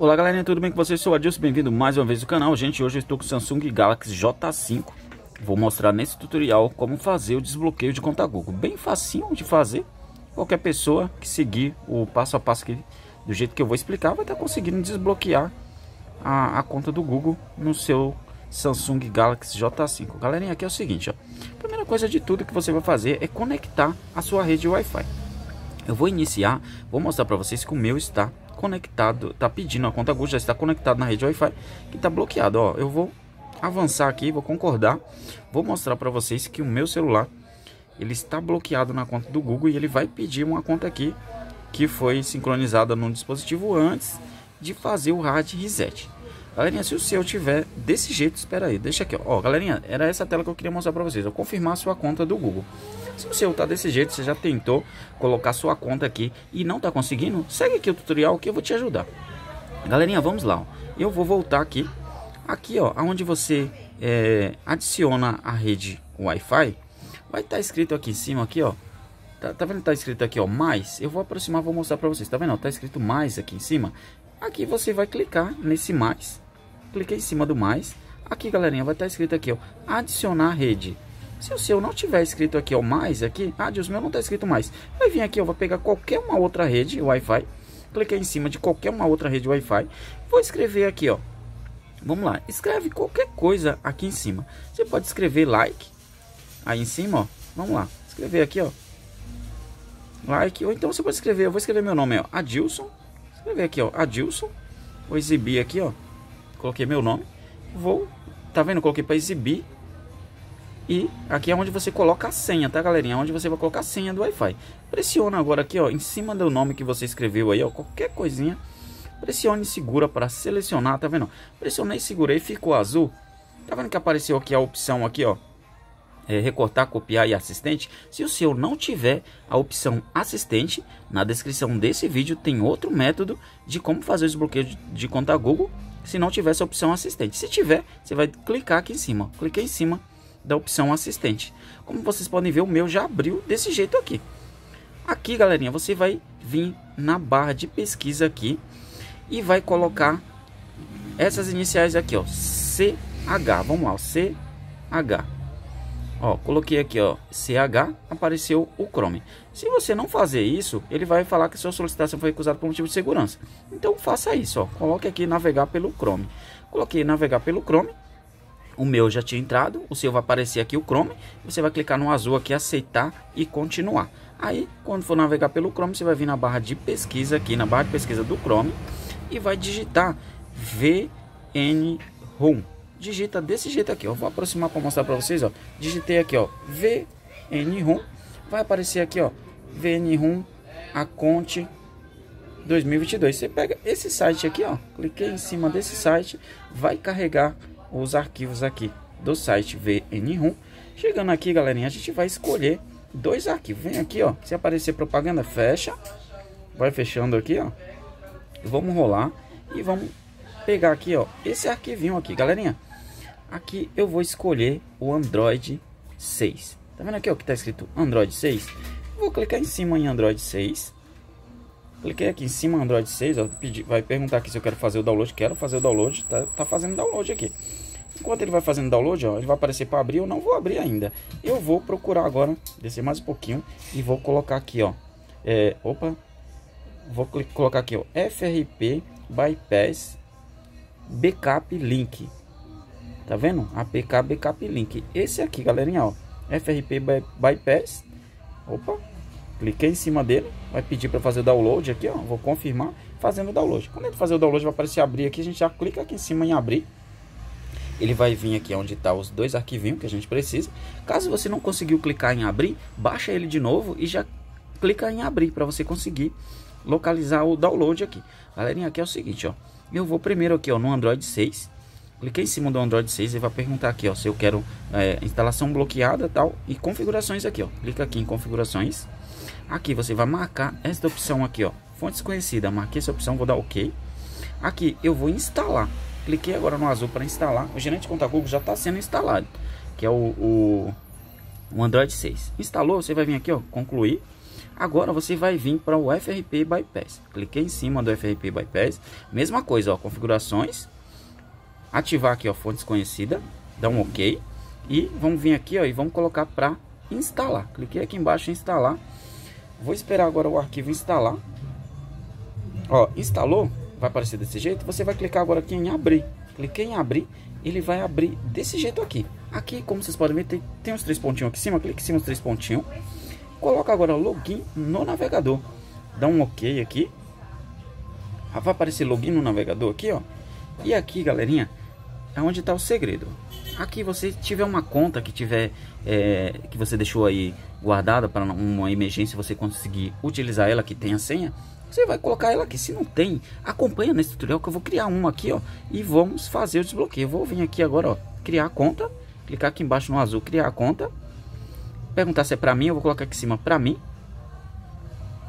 Olá galerinha, tudo bem com vocês? Sou o Adilson, bem-vindo mais uma vez ao canal. Gente, hoje eu estou com o Samsung Galaxy J5 Vou mostrar nesse tutorial como fazer o desbloqueio de conta Google Bem facinho de fazer Qualquer pessoa que seguir o passo a passo que, do jeito que eu vou explicar Vai estar conseguindo desbloquear a, a conta do Google no seu Samsung Galaxy J5 Galerinha, aqui é o seguinte, ó. Primeira coisa de tudo que você vai fazer é conectar a sua rede Wi-Fi Eu vou iniciar, vou mostrar para vocês que o meu está conectado, tá pedindo a conta Google, já está conectado na rede Wi-Fi, que está bloqueado, ó. Eu vou avançar aqui, vou concordar, vou mostrar para vocês que o meu celular ele está bloqueado na conta do Google e ele vai pedir uma conta aqui que foi sincronizada no dispositivo antes de fazer o hard reset. Galerinha, se o seu tiver desse jeito, espera aí, deixa aqui, ó. Galerinha, era essa tela que eu queria mostrar para vocês, ó, confirmar a sua conta do Google. Se o seu tá desse jeito, você já tentou colocar sua conta aqui e não tá conseguindo, segue aqui o tutorial que eu vou te ajudar. Galerinha, vamos lá, ó. Eu vou voltar aqui, aqui, ó, aonde você é, adiciona a rede Wi-Fi, vai estar tá escrito aqui em cima, aqui, ó. Tá, tá vendo? Tá escrito aqui, ó, mais. Eu vou aproximar, vou mostrar para vocês. Tá vendo? Tá escrito mais aqui em cima. Aqui você vai clicar nesse mais clica em cima do mais. Aqui, galerinha, vai estar escrito aqui, ó, adicionar rede. Se o seu não tiver escrito aqui, ó, mais aqui, ah, Deus meu, não está escrito mais. Vai vir aqui, eu vou pegar qualquer uma outra rede Wi-Fi, clicar em cima de qualquer uma outra rede Wi-Fi, vou escrever aqui, ó. Vamos lá, escreve qualquer coisa aqui em cima. Você pode escrever like aí em cima, ó. Vamos lá, escrever aqui, ó. Like, ou então você pode escrever, eu vou escrever meu nome, ó, Adilson. Escrever aqui, ó, Adilson. Vou exibir aqui, ó coloquei meu nome, vou, tá vendo? Coloquei para exibir. E aqui é onde você coloca a senha, tá, galerinha? É onde você vai colocar a senha do Wi-Fi. Pressiona agora aqui, ó, em cima do nome que você escreveu aí, ó, qualquer coisinha. Pressione e segura para selecionar, tá vendo? Pressionei, segurei, ficou azul. Tá vendo que apareceu aqui a opção aqui, ó, é, recortar, copiar e assistente. Se o seu não tiver a opção assistente, na descrição desse vídeo tem outro método de como fazer o desbloqueio de, de conta Google se não tiver essa opção assistente. Se tiver, você vai clicar aqui em cima. Cliquei em cima da opção assistente. Como vocês podem ver, o meu já abriu desse jeito aqui. Aqui, galerinha, você vai vir na barra de pesquisa aqui e vai colocar essas iniciais aqui, ó, CH. Vamos lá, CH. Ó, coloquei aqui, ó, CH, apareceu o Chrome. Se você não fazer isso, ele vai falar que sua solicitação foi recusada por motivo de segurança. Então faça isso, ó. Coloque aqui navegar pelo Chrome. Coloquei navegar pelo Chrome. O meu já tinha entrado, o seu vai aparecer aqui o Chrome. Você vai clicar no azul aqui, aceitar e continuar. Aí, quando for navegar pelo Chrome, você vai vir na barra de pesquisa aqui, na barra de pesquisa do Chrome e vai digitar VN Home digita desse jeito aqui, ó. Vou aproximar para mostrar para vocês, ó. Digitei aqui, ó, VNROM, vai aparecer aqui, ó, VNROM conte 2022. Você pega esse site aqui, ó, cliquei em cima desse site, vai carregar os arquivos aqui do site VNROM. Chegando aqui, galerinha, a gente vai escolher dois arquivos. Vem aqui, ó, se aparecer propaganda, fecha. Vai fechando aqui, ó. Vamos rolar e vamos pegar aqui, ó, esse arquivinho aqui, galerinha. Aqui eu vou escolher o Android 6. Tá vendo aqui ó, que tá escrito Android 6? Vou clicar em cima em Android 6. Cliquei aqui em cima Android 6, ó, pedi, vai perguntar aqui se eu quero fazer o download. Quero fazer o download, tá, tá fazendo download aqui. Enquanto ele vai fazendo download, ó, ele vai aparecer para abrir. Eu não vou abrir ainda. Eu vou procurar agora, descer mais um pouquinho e vou colocar aqui, ó. É, opa, vou colocar aqui, ó, FRP Bypass Backup Link. Tá vendo? APK Backup Link. Esse aqui, galerinha, ó. FRP Bypass. Opa. Cliquei em cima dele. Vai pedir para fazer o download aqui, ó. Vou confirmar. Fazendo o download. Quando ele fazer o download, vai aparecer abrir aqui. A gente já clica aqui em cima em abrir. Ele vai vir aqui onde está os dois arquivinhos que a gente precisa. Caso você não conseguiu clicar em abrir, baixa ele de novo e já clica em abrir para você conseguir localizar o download aqui. Galerinha, aqui é o seguinte, ó. Eu vou primeiro aqui, ó, no Android 6 cliquei em cima do Android 6 e vai perguntar aqui, ó, se eu quero é, instalação bloqueada tal e configurações aqui, ó. Clica aqui em configurações. Aqui você vai marcar esta opção aqui, ó, fontes conhecidas. Marquei essa opção, vou dar OK. Aqui eu vou instalar. Cliquei agora no azul para instalar. O gerente de conta Google já está sendo instalado, que é o, o, o Android 6. Instalou, você vai vir aqui, ó, concluir. Agora você vai vir para o FRP Bypass. Cliquei em cima do FRP Bypass. Mesma coisa, ó, configurações. Ativar aqui, ó, fonte desconhecida. Dá um OK. E vamos vir aqui, ó, e vamos colocar para instalar. Cliquei aqui embaixo em instalar. Vou esperar agora o arquivo instalar. Ó, instalou, vai aparecer desse jeito. Você vai clicar agora aqui em abrir. Cliquei em abrir, ele vai abrir desse jeito aqui. Aqui, como vocês podem ver, tem, tem uns três pontinhos aqui em cima. Clique em cima dos três pontinhos. Coloca agora login no navegador. Dá um OK aqui. Vai aparecer login no navegador aqui, ó. E aqui, galerinha, é onde está o segredo. Aqui você tiver uma conta que tiver é, que você deixou aí guardada para uma emergência, você conseguir utilizar ela que tem a senha, você vai colocar ela aqui. Se não tem, acompanha nesse tutorial que eu vou criar uma aqui, ó, e vamos fazer o desbloqueio. Vou vir aqui agora, ó, criar a conta, clicar aqui embaixo no azul, criar a conta. Perguntar se é para mim, eu vou colocar aqui em cima para mim.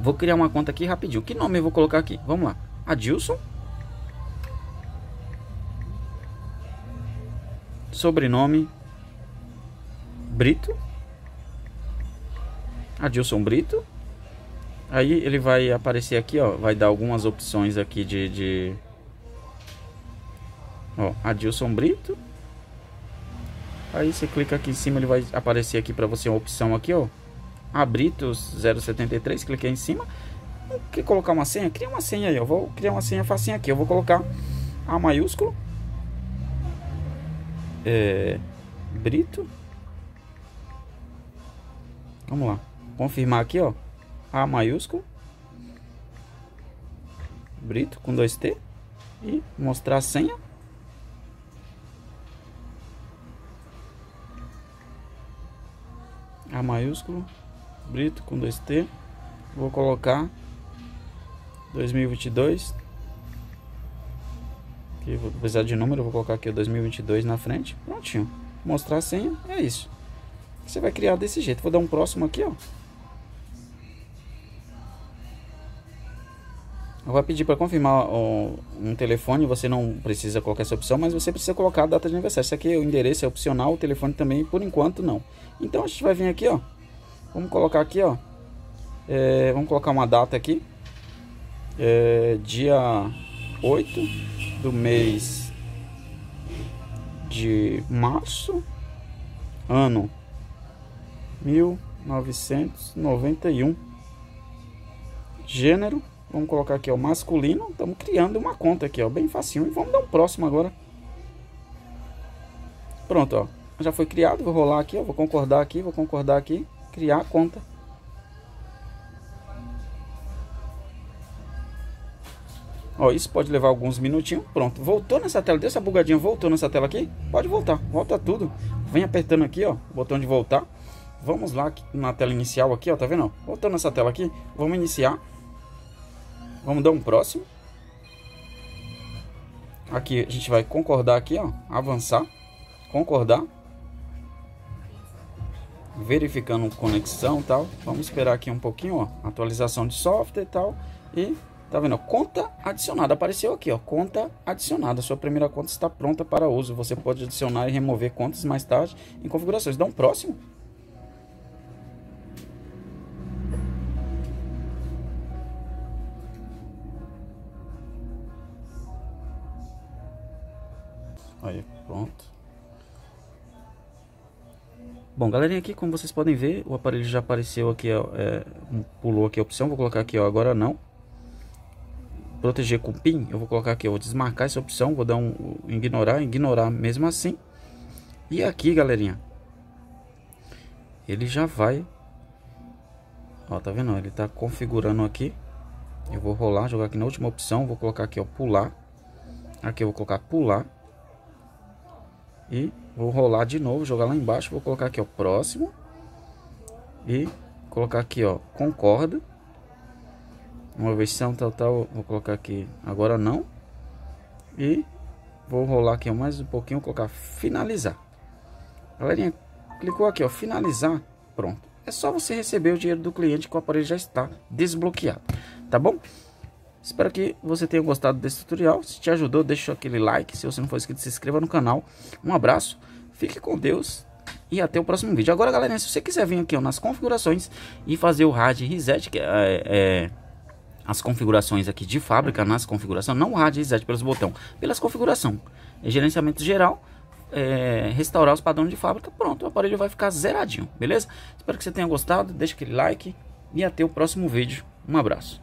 Vou criar uma conta aqui rapidinho. Que nome eu vou colocar aqui? Vamos lá. Adilson. Sobrenome Brito. Adilson Brito. Aí ele vai aparecer aqui, ó. Vai dar algumas opções aqui de... de... Ó, Adilson Brito. Aí você clica aqui em cima, ele vai aparecer aqui para você uma opção aqui, ó. Abritos 073, cliquei em cima. Quer colocar uma senha? Cria uma senha aí, eu vou criar uma senha facinha aqui. Eu vou colocar A maiúsculo. É, Brito. Vamos lá. Confirmar aqui, ó. A maiúsculo. Brito com dois T. E mostrar a senha. A maiúsculo. Brito com dois T. Vou colocar 2022. Aqui, vou precisar de número, vou colocar aqui o 2022 na frente. Prontinho. Mostrar a senha, é isso. Você vai criar desse jeito. Vou dar um próximo aqui, ó. Eu vou pedir para confirmar um telefone, você não precisa colocar essa opção, mas você precisa colocar a data de aniversário. Isso aqui é o endereço, é opcional, o telefone também, por enquanto não. Então a gente vai vir aqui, ó. Vamos colocar aqui, ó. É, vamos colocar uma data aqui. É, dia 8 do mês de março, ano 1991. Gênero, vamos colocar aqui, ó, masculino. Estamos criando uma conta aqui, ó, bem facinho. E vamos dar um próximo agora. Pronto, ó. Já foi criado, vou rolar aqui, ó, vou concordar aqui, vou concordar aqui, criar a conta. Ó, isso pode levar alguns minutinhos. Pronto, voltou nessa tela. Deu essa bugadinha, voltou nessa tela aqui? Pode voltar, volta tudo. Vem apertando aqui, ó, o botão de voltar. Vamos lá na tela inicial aqui, ó, tá vendo? Voltando nessa tela aqui, vamos iniciar. Vamos dar um próximo. Aqui a gente vai concordar aqui, ó, avançar, concordar. Verificando conexão tal. Vamos esperar aqui um pouquinho, ó, atualização de software e tal. E Tá vendo? Conta adicionada. Apareceu aqui, ó. Conta adicionada. Sua primeira conta está pronta para uso. Você pode adicionar e remover contas mais tarde em configurações. Dá um próximo. Aí, pronto. Bom, galerinha, aqui como vocês podem ver, o aparelho já apareceu aqui, ó, é, pulou aqui a opção, vou colocar aqui, ó, agora não. Proteger com PIN, eu vou colocar aqui, eu vou desmarcar essa opção, vou dar um ignorar, ignorar mesmo assim. E aqui, galerinha, ele já vai, ó, tá vendo? Ele tá configurando aqui. Eu vou rolar, jogar aqui na última opção, vou colocar aqui, ó, pular. Aqui eu vou colocar pular. E vou rolar de novo, jogar lá embaixo. Vou colocar aqui, ó, próximo. E colocar aqui, ó, concorda. Uma versão tal, tal. Vou colocar aqui, agora não. E vou rolar aqui mais um pouquinho, colocar finalizar. Galerinha, clicou aqui, ó, finalizar. Pronto. É só você receber o dinheiro do cliente que o aparelho já está desbloqueado. Tá bom? Espero que você tenha gostado desse tutorial. Se te ajudou, deixa aquele like. Se você não for inscrito, se inscreva no canal. Um abraço, fique com Deus e até o próximo vídeo. Agora, galera, se você quiser vir aqui ó, nas configurações e fazer o hard reset, que é, é as configurações aqui de fábrica, nas configurações, não o hard reset pelos botões, pelas configurações. É gerenciamento geral, é, restaurar os padrões de fábrica, pronto, o aparelho vai ficar zeradinho, beleza? Espero que você tenha gostado, deixa aquele like e até o próximo vídeo. Um abraço.